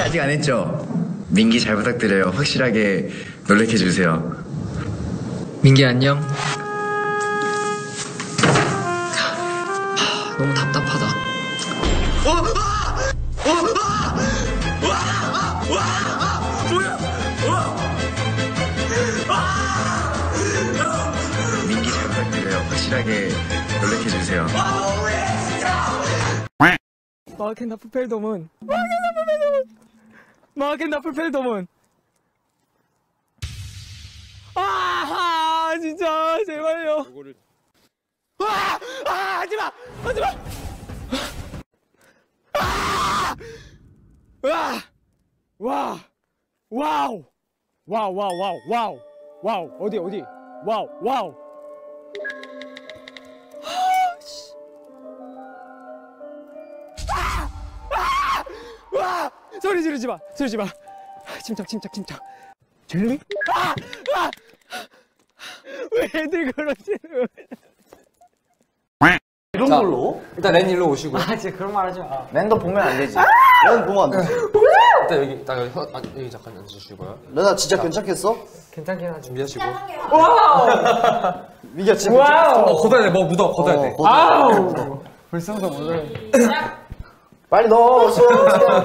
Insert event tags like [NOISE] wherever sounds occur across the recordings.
민기 아직 안 했죠? 민기 잘 부탁드려요. 확실하게 놀래켜 주세요. 민기 안녕. 너무 답답하다. 민기 잘 부탁드려요. 확실하게 놀래켜 주세요. 마겐다프펠돔은 마겐다프펠돔은 마겐다프펠돔은 아 진짜 제발요 아, 아 하지마 하지마 아! 와! 와! 와우! 와우 와우 와우 와우 와우 어디 어디 와우 와우 소리 지르지 마! 소리 지르지 마! 침착, 침착, 침착. 젤리? 아! 아! 왜 애들 그러지? 이런 걸로? 일단 렌 일로 오시고. 랜더 보면 안 되지. 랜 보면 안 되지. 일단 여기 딱 여기, 서- 아, 여기 잠깐 앉으시고요. 레나 진짜 괜찮겠어? 괜찮긴 하죠. 준비하시고. [LAUGHS] 미기야 진짜 어, 걷어야 돼. 뭐 묻어. 걷어야 돼. 아우! 벌써부터 못해. 빨리 넣어. 수영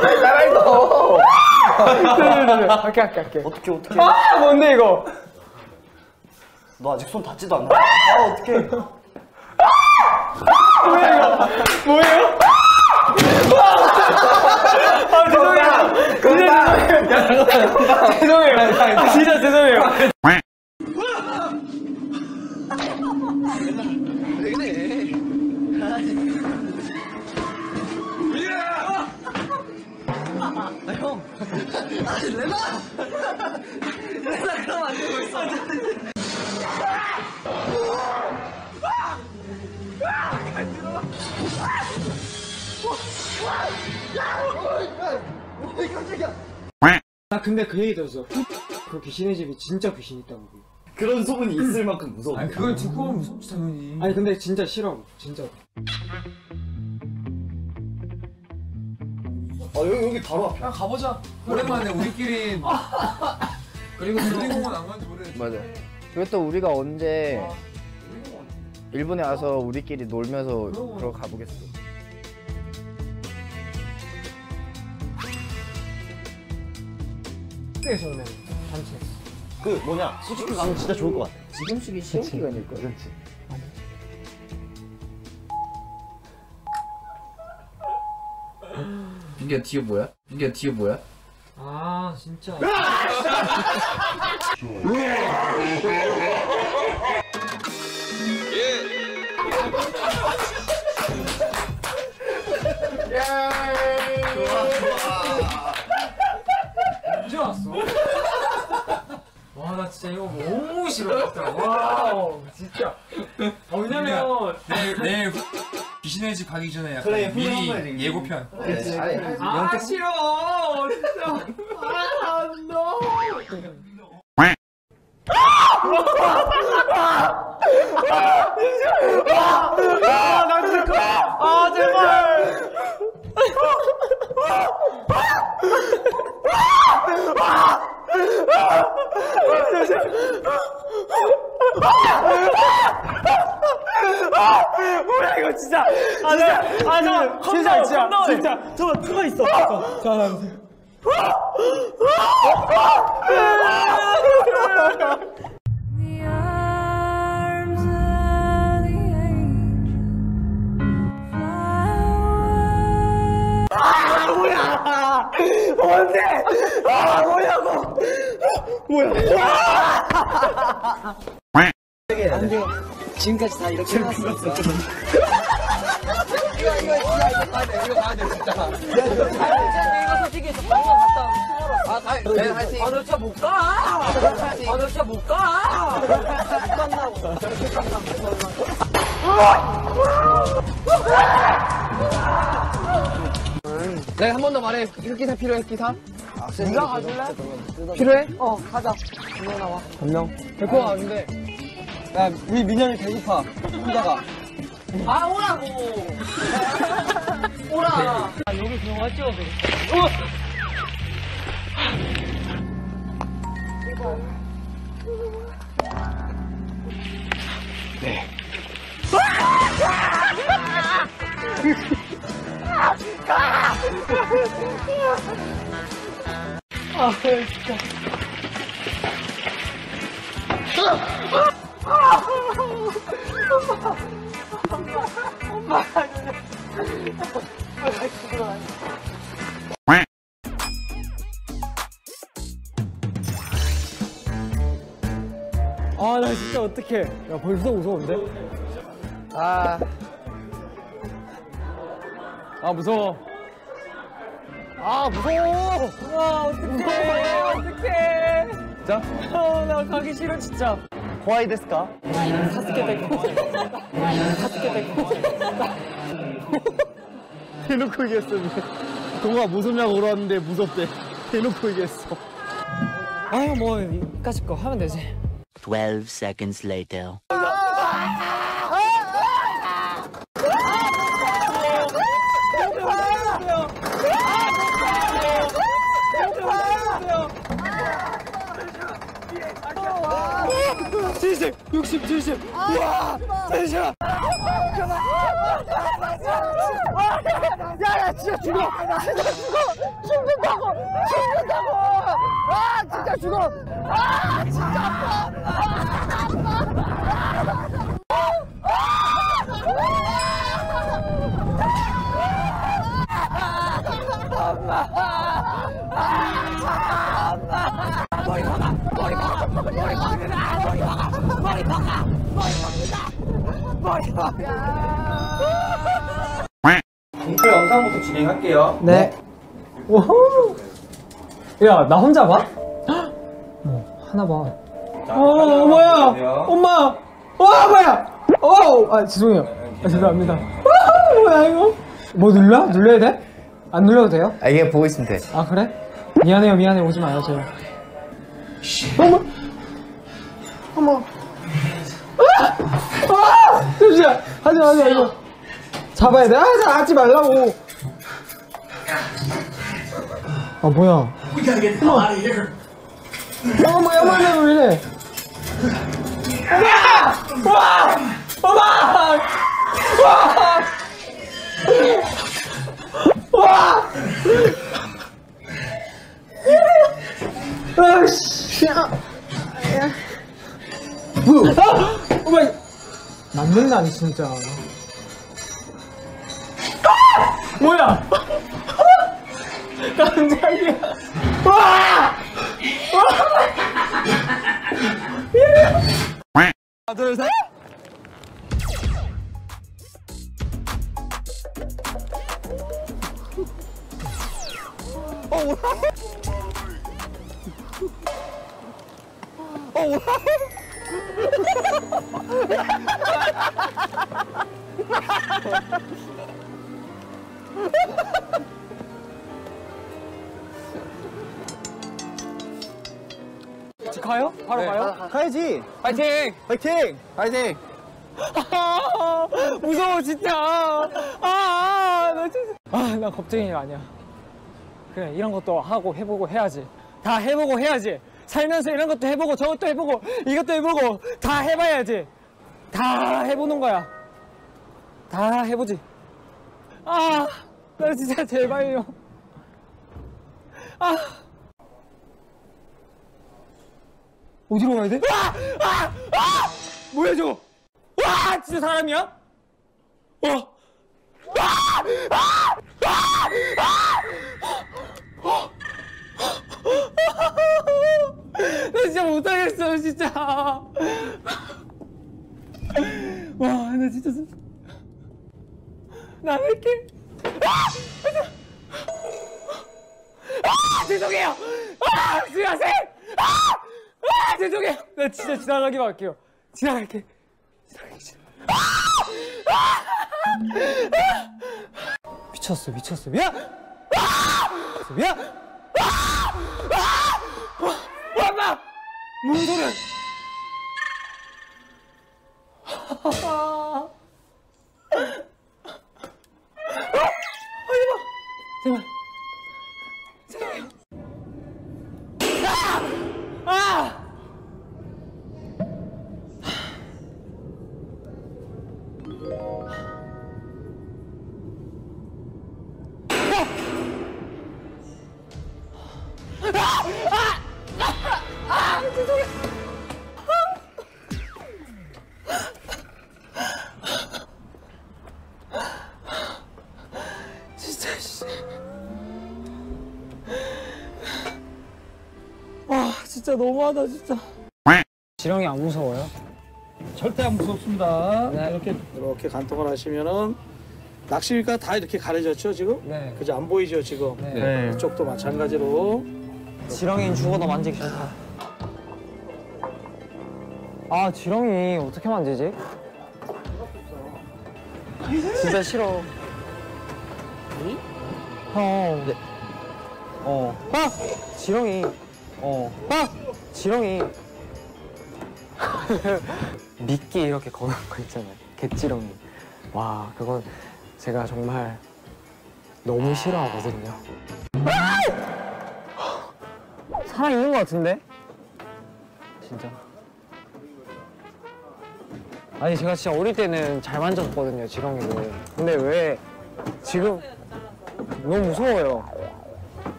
빨리 빨리 넣어. 할게, 할게, 할게. 어떻게 어떻게? 아, 뭔데, 이거? 너 아직 손 닿지도 않나? 아 어떻게? 뭐예요? 아, 죄송해요. 진짜 죄송해요. 진짜 죄송해요. 근데 그 얘기 들었어. 그 귀신의 집에 진짜 귀신 있다고. 그런 소문이 있을 만큼 무서워. 아니 그걸 듣고 오면 당연히. 아니 근데 진짜 싫어. 진짜. 어 여기 여기 바로 앞에. 그냥 가보자. 오랜만에 우리끼리. [LAUGHS] 그리고 놀이공원 안 간지 오래. 맞아. 그리고 또 우리가 언제 일본에 와서 우리끼리 놀면서 그러고 가보겠어. 학교에서는 단체. 그 뭐냐 수직교 가면 진짜 좋을 것 같아. 지금 시기 시험 기간일 거야. 그렇지. 민기야 뒤에 뭐야? 민기야 뒤에 뭐야? 아 진짜. 언제 왔어? [LAUGHS] 와 나 진짜 이거 너무 싫어 진짜. 와 진짜. 아, 왜냐면 내일 내일 귀신의 집 가기 전에 약간 그래, 미리 후회한 거야, 지금. 예고편. 아 싫어 진짜. 아 no. 아 나 진짜 아 제발 자, 아, 뭔데? 아 뭐냐고? 뭐야? 안돼 지금까지 다 이렇게 해왔어. 이거 이거 진짜 이거 봐야 돼. 이거 봐야 돼 진짜. 잠깐 the arms of the angel fly 뭔데 아 뭐냐고 내가 한 번 더 말해. 흑기사 필요해, 흑기사? 네가 가줄래? 필요해? 어, 가자. 한명 나와. 한 명? 데리고 와, 근데. 야 우리 민현이 배고파 혼자가 아, 오라고! [LAUGHS] 오라! 아 나 진짜 어떡해 야 벌써 무서운데? 아, 아 무서워 아 무서워 아 어떡해 어떡해 진짜? 아나 가기 싫어 진짜 고아이 데스까? 사스케 데코 사스케 데코 대놓고 얘기했었는데. 동아 무섭냐고 물었는데 무섭대. 대놓고 얘기했어. 아유 뭐 이까짓 거 하면 되지 12 seconds later. 칠십, 육십, 칠십. 우와, 잠시만. 야, 야, 진짜 죽어! 진짜 죽어! 죽는다고! 죽는다고! 아, 진짜 죽어! 아, 진짜 아파! 공포 영상부터 진행할게요. 네. 오호. 야, 나 혼자 봐? 뭐 [GASPS] 하나 봐. 자, 어, 뭐야? 엄마. 와, 뭐야? 어, 아 죄송해요. 아, 죄송합니다. 와, 뭐야 이거? 뭐 눌러? 눌러야 돼? 안 눌러도 돼요? 아, 이게 보고 있으면 돼. 아 그래? 미안해요, 미안해 오지 마요, 제발. 어머, 어머. 아, 아, 잠시만. 하지 마, 하지 마 이거. 잡아야 돼. 아, 자, 하지 말라고. 아 뭐야? 어머. 어머, 어머, 어머, 왜 이래? 엄마! 와! 엄마! 와! 와! 아씨. 아, 뭐? 아! 어머. 맞는다 진짜. 아! 뭐야? 깜짝이야. 와! 하나 둘 셋. 가요? 바로 가요? 가야지! 파이팅! 파이팅! 파이팅! 아, [LAUGHS] 무서워 진짜. 아, 나 진짜. 아, 나 겁쟁이가 아니야. 그래, 이런 것도 하고 해보고 해야지. 다 해보고 해야지. 살면서 이런 것도 해보고 저것도 해보고 이것도 해보고 다 해봐야지. 다 해보는 거야. 다 해보지. 아, 나 진짜 제발요. 아. 어디로 가야 돼? 아! 아! 아! 뭐야 저거? 와 진짜 사람이야? 어? 와! 아! 아! 아! 나 진짜 못하겠어 진짜 와나 진짜 나왜 이렇게 아! 아! 죄송해요 아! 수야쌤 아! 아! 죄송해요 나 진짜 지나가기만 할게요 지나갈게 미쳤어 미쳤어 미안 아! 미안 아! 아! 와, 엄마 무슨 소리야 아, 진짜 너무하다 진짜 지렁이 안 무서워요? 절대 안 무섭습니다. 네. 이렇게 이렇게 간통을 하시면은 낚시가 다 이렇게 가려졌죠 지금? 네. 그죠 안 보이죠 지금? 네. 이쪽도 마찬가지로 지렁이는 죽어도 만지기 싫다. 아 지렁이 어떻게 만지지? 진짜 싫어. 형. 어. 아! 지렁이. 어. 아! 지렁이. [LAUGHS] 미끼 이렇게 거는 거 있잖아요. 개지렁이. 와, 그건 제가 정말 너무 싫어하거든요. 살아 있는 것 같은데? 진짜. 아니 제가 진짜 어릴 때는 잘 만졌거든요 지렁이를. 근데 왜 지금 너무 무서워요.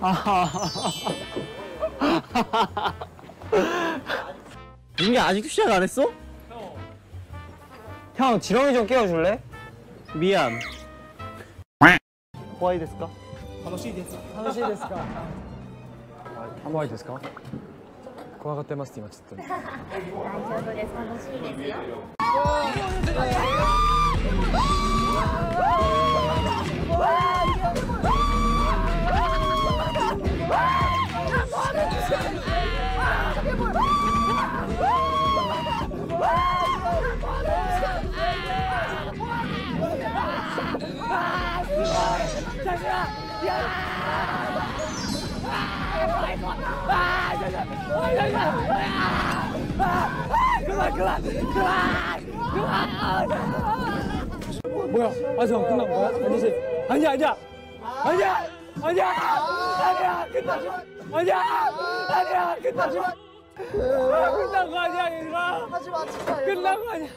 [LAUGHS] 민기 아직도 시작 안 했어? 형 지렁이 좀 끼워줄래? 미안 고아이 데스까? 하노시 데스 하노시 데스까? 하노이 데스까? 고아가 때마스 이마치트 나이저도 데스 하노시 데스요 그만 그만 그만 그만 뭐야 아성 끝난 거야? 앉으세요 아니야 아니야 아니야 아니야 아니야 끝나지 마 아니야 아니야 끝나지 끝난 거 아니야 얘들아 하지 마 진짜 끝난 거 아니야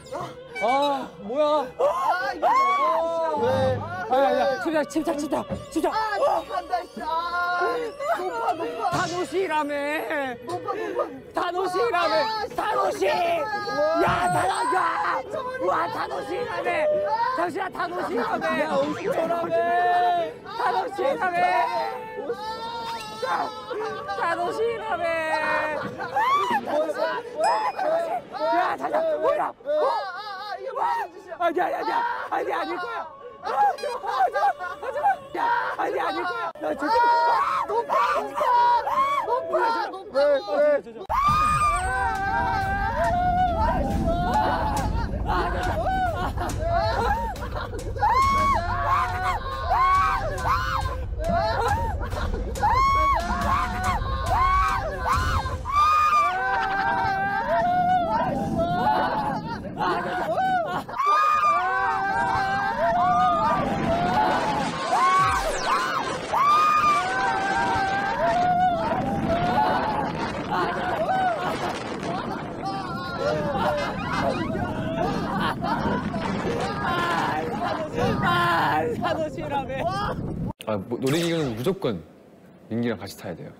아 뭐야 아 이거 아, 아니야 아니야 침착 침착 침착 침착 아 침착한다 진짜 높아 높아 다노시라며. 높아 높아 다노시라며. 다노시. 야 다노야 와 다노시라며. 당신아 다노시라며. 엄청라며. 다노시라며. 다노시라며. 야 자자 뭐야? 아니야 아니야 아니야. 아닐 거야 하지마 하지마 야 아니야 아닐 거야 나 진짜 높아 높아 높아 왜 왜? 아, 뭐, 놀이기구는 무조건 민기랑 같이 타야 돼요.